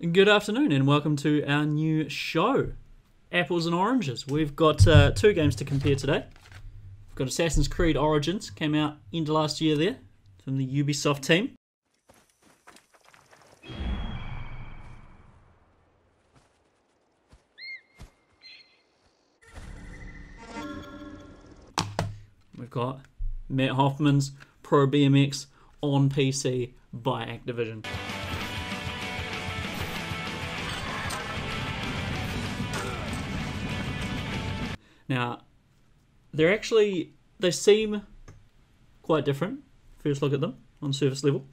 Good afternoon, and welcome to our new show, Apples and Oranges. We've got uh, two games to compare today. We've got Assassin's Creed Origins, came out end of last year there, from the Ubisoft team. We've got Matt Hoffman's Pro BMX on PC by Activision. Now, they're actually they seem quite different. First look at them on surface level,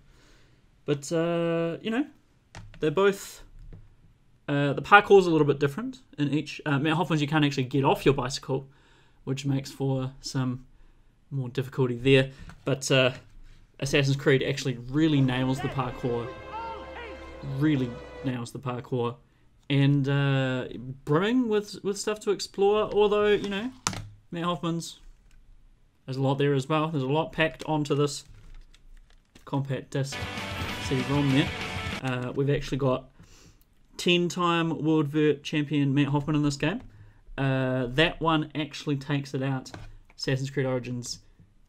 but uh, you know, they're both. Uh, the parkour's a little bit different in each. Uh, Matt Hoffman's you can't actually get off your bicycle, which makes for some more difficulty there. But uh, Assassin's Creed actually really nails the parkour. Really nails the parkour and uh, brimming with with stuff to explore. Although you know, Matt Hoffman's there's a lot there as well. There's a lot packed onto this compact disc CD-ROM there. Uh, we've actually got 10-time World Vert champion Matt Hoffman in this game. Uh, that one actually takes it out. Assassin's Creed Origins,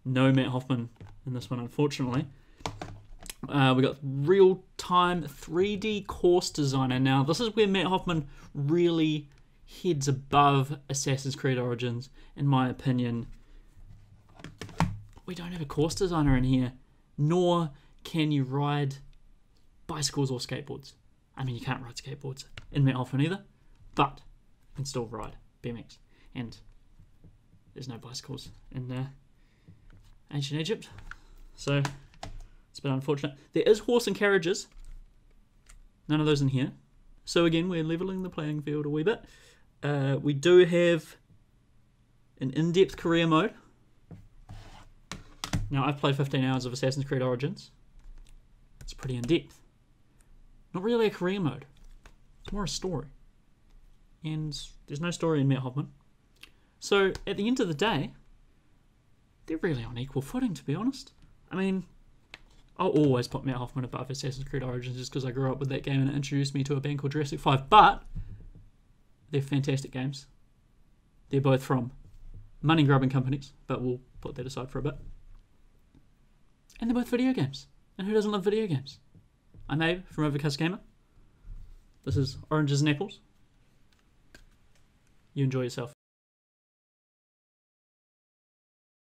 no Matt Hoffman in this one, unfortunately. Uh, we got real time 3D course designer. Now, this is where Matt Hoffman really heads above Assassin's Creed Origins, in my opinion. We don't have a course designer in here, nor can you ride bicycles or skateboards. I mean, you can't ride skateboards in Matt Hoffman either, but you can still ride BMX. And there's no bicycles in uh, ancient Egypt. So it's a bit unfortunate. There is horse and carriages. None of those in here. So again, we're leveling the playing field a wee bit. Uh, we do have an in-depth career mode. Now, I've played 15 hours of Assassin's Creed Origins. It's pretty in-depth. Not really a career mode. It's more a story. And there's no story in Matt Hoffman. So, at the end of the day, they're really on equal footing, to be honest. I mean, I'll always put Matt Hoffman above Assassin's Creed Origins just because I grew up with that game and it introduced me to a band called Jurassic 5. But they're fantastic games. They're both from money grubbing companies, but we'll put that aside for a bit. And they're both video games. And who doesn't love video games? I'm Abe from Overcast Gamer. This is Oranges and Apples. You enjoy yourself.